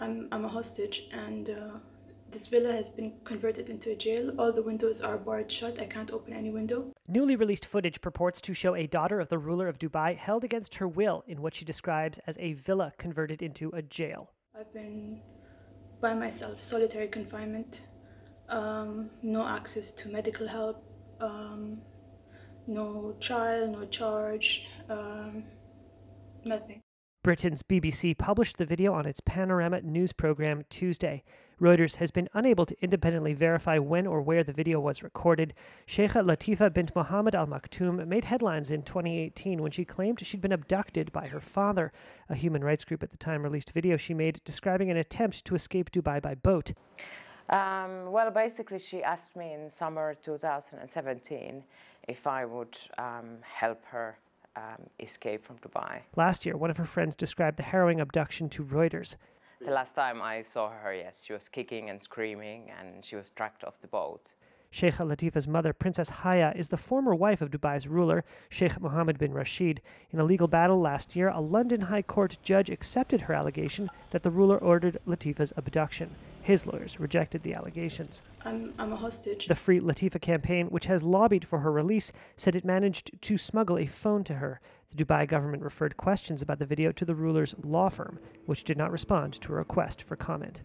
I'm, I'm a hostage and uh, this villa has been converted into a jail. All the windows are barred shut. I can't open any window. Newly released footage purports to show a daughter of the ruler of Dubai held against her will in what she describes as a villa converted into a jail. I've been by myself, solitary confinement, um, no access to medical help, um, no trial, no charge, um, nothing. Britain's BBC published the video on its Panorama news program Tuesday. Reuters has been unable to independently verify when or where the video was recorded. Sheikha Latifa bint Mohammed Al Maktoum made headlines in 2018 when she claimed she'd been abducted by her father. A human rights group at the time released video she made describing an attempt to escape Dubai by boat. Um, well, basically, she asked me in summer 2017 if I would um, help her um, escape from Dubai. Last year, one of her friends described the harrowing abduction to Reuters. The last time I saw her, yes, she was kicking and screaming and she was dragged off the boat. Sheikha Latifa's mother, Princess Haya, is the former wife of Dubai's ruler, Sheikh Mohammed bin Rashid. In a legal battle last year, a London High Court judge accepted her allegation that the ruler ordered Latifa's abduction. His lawyers rejected the allegations. I'm, I'm a hostage. The Free Latifa campaign, which has lobbied for her release, said it managed to smuggle a phone to her. The Dubai government referred questions about the video to the ruler's law firm, which did not respond to a request for comment.